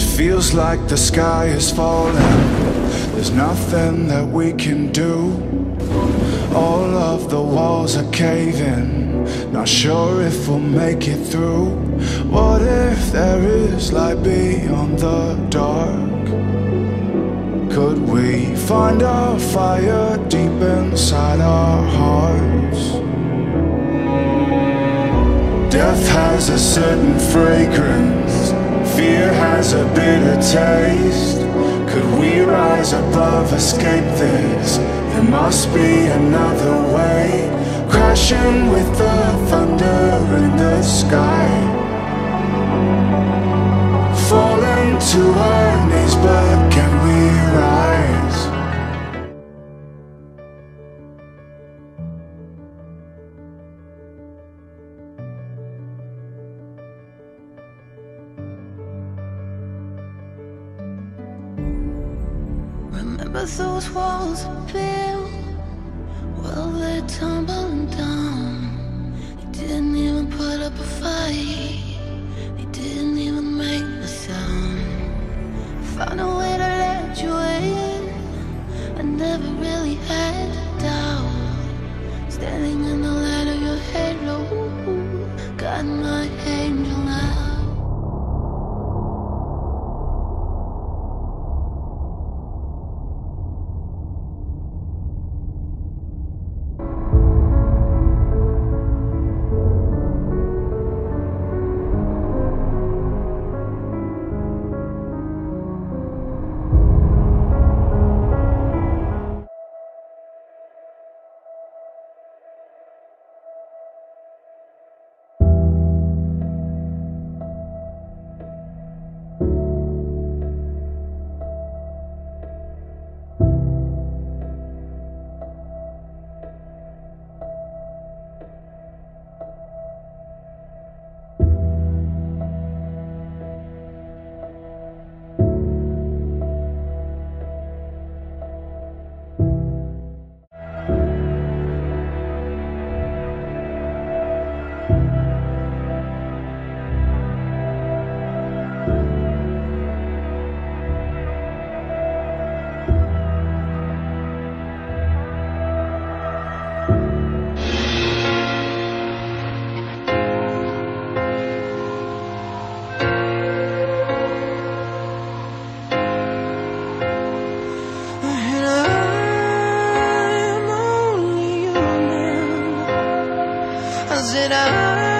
feels like the sky is falling. There's nothing that we can do. All of the walls are caving. Not sure if we'll make it through. What if there is light beyond the dark? Could we find a fire deep inside our hearts? Death has a certain fragrance, fear has a bitter taste. Could we rise above, escape this? There must be another way. Crashing with the thunder in the sky. Falling to our Remember those walls built? Well, they're tumbling down. They didn't even put up a fight. They didn't even make a sound. Found a way to let you in. I never really had And was it I?